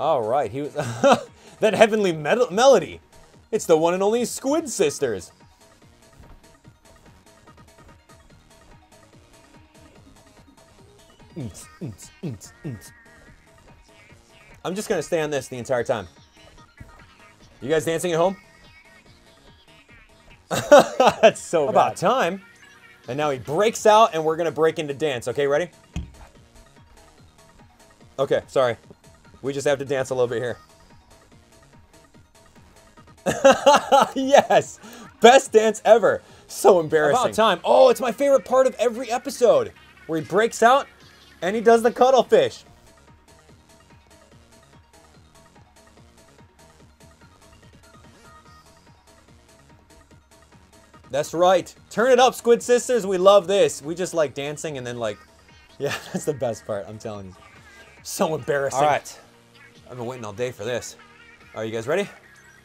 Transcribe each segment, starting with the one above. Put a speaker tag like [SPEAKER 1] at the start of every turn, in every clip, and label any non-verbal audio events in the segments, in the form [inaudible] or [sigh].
[SPEAKER 1] All right, he was [laughs] that heavenly melody. It's the one and only Squid Sisters. I'm just gonna stay on this the entire time. You guys dancing at home? [laughs]
[SPEAKER 2] That's so
[SPEAKER 1] About time. And now he breaks out and we're gonna break into dance. Okay, ready? Okay, sorry. We just have to dance a little bit here. [laughs] yes! Best dance ever. So embarrassing. About time. Oh, it's my favorite part of every episode. Where he breaks out and he does the cuttlefish. That's right. Turn it up, Squid Sisters. We love this. We just like dancing and then like, [laughs] yeah, that's the best part. I'm telling you. So embarrassing. All right. I've been waiting all day for this. Are you guys ready?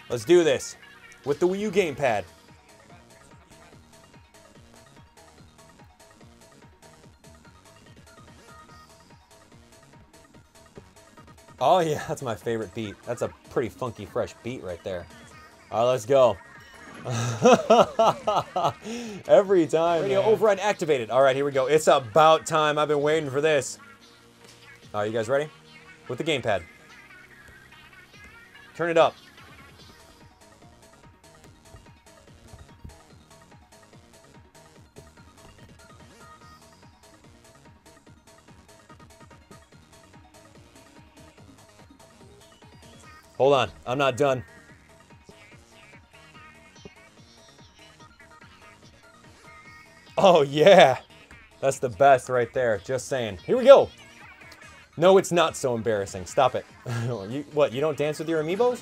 [SPEAKER 1] Let's do this with the Wii U gamepad. Oh yeah, that's my favorite beat. That's a pretty funky, fresh beat right there. All right, let's go. [laughs] Every time. Radio man. override activated. All right, here we go. It's about time. I've been waiting for this. All right, you guys ready? With the gamepad. Turn it up. Hold on, I'm not done. Oh yeah, that's the best right there, just saying. Here we go. No, it's not so embarrassing. Stop it. [laughs] you, what, you don't dance with your amiibos?